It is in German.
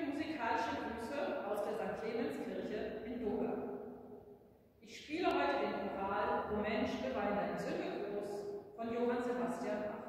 Viele musikalische Grüße aus der St. Clemenskirche in Doga. Ich spiele heute den Choral O Mensch, geweih deine Sünde groß von Johann Sebastian Bach.